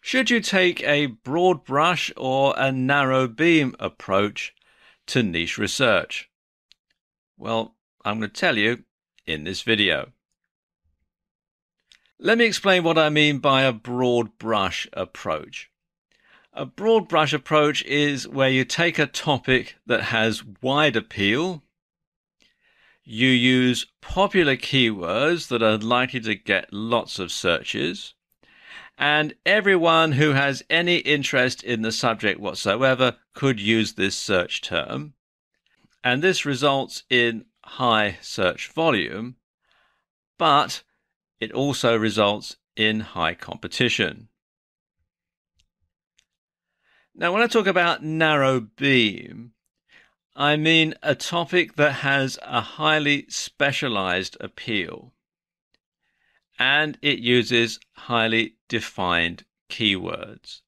Should you take a broad brush or a narrow beam approach to niche research? Well, I'm going to tell you in this video. Let me explain what I mean by a broad brush approach. A broad brush approach is where you take a topic that has wide appeal, you use popular keywords that are likely to get lots of searches, and everyone who has any interest in the subject whatsoever could use this search term. And this results in high search volume, but it also results in high competition. Now, when I talk about narrow beam, I mean a topic that has a highly specialized appeal and it uses highly defined keywords.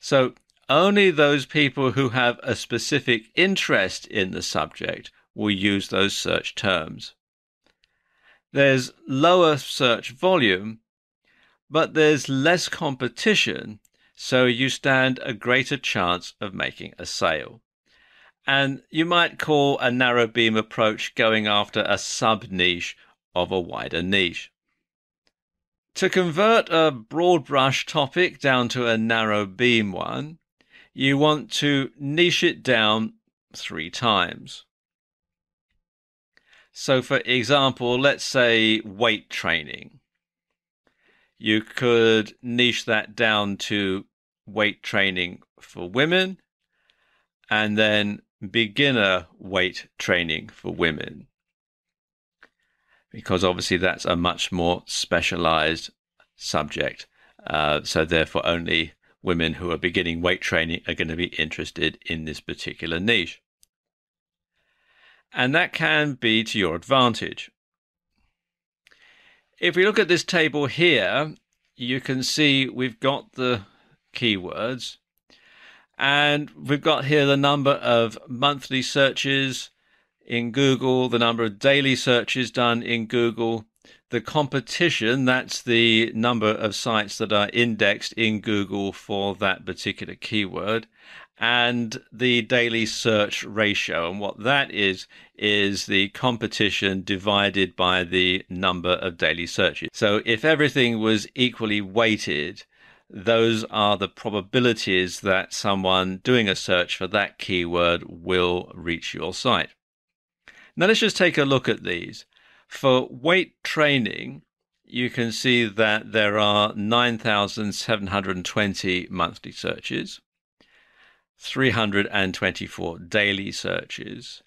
So only those people who have a specific interest in the subject will use those search terms. There's lower search volume, but there's less competition, so you stand a greater chance of making a sale. And you might call a narrow beam approach going after a sub niche of a wider niche. To convert a broad brush topic down to a narrow beam one, you want to niche it down three times. So, for example, let's say weight training. You could niche that down to weight training for women and then beginner weight training for women because obviously that's a much more specialized subject. Uh, so therefore, only women who are beginning weight training are going to be interested in this particular niche. And that can be to your advantage. If we look at this table here, you can see we've got the keywords and we've got here the number of monthly searches, in Google, the number of daily searches done in Google, the competition, that's the number of sites that are indexed in Google for that particular keyword, and the daily search ratio. And what that is, is the competition divided by the number of daily searches. So if everything was equally weighted, those are the probabilities that someone doing a search for that keyword will reach your site. Now let's just take a look at these. For weight training, you can see that there are 9,720 monthly searches, 324 daily searches,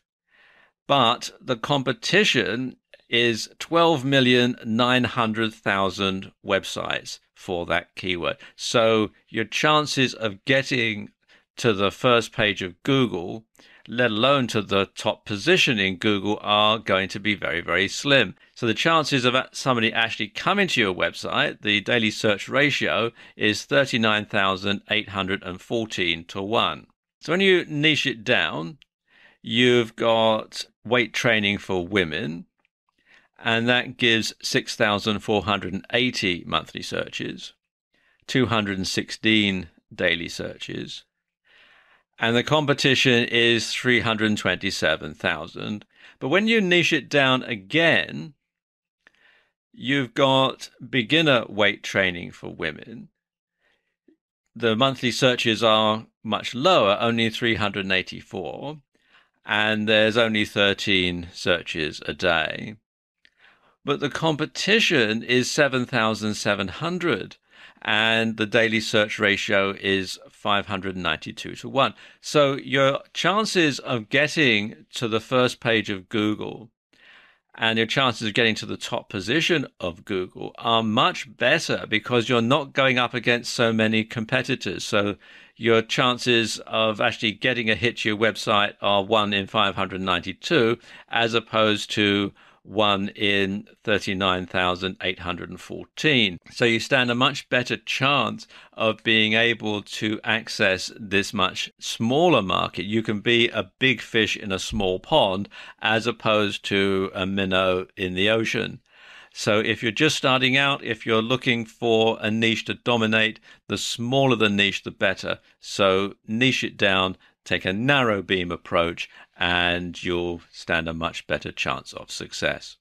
but the competition is 12,900,000 websites for that keyword. So your chances of getting to the first page of Google let alone to the top position in Google, are going to be very, very slim. So the chances of somebody actually coming to your website, the daily search ratio is 39,814 to 1. So when you niche it down, you've got weight training for women, and that gives 6,480 monthly searches, 216 daily searches, and the competition is 327,000. But when you niche it down again, you've got beginner weight training for women. The monthly searches are much lower, only 384, and there's only 13 searches a day. But the competition is 7,700 and the daily search ratio is 592 to 1. So your chances of getting to the first page of Google and your chances of getting to the top position of Google are much better because you're not going up against so many competitors. So your chances of actually getting a hit to your website are 1 in 592 as opposed to one in 39,814. So you stand a much better chance of being able to access this much smaller market. You can be a big fish in a small pond as opposed to a minnow in the ocean. So if you're just starting out, if you're looking for a niche to dominate, the smaller the niche, the better. So niche it down, take a narrow beam approach, and you'll stand a much better chance of success.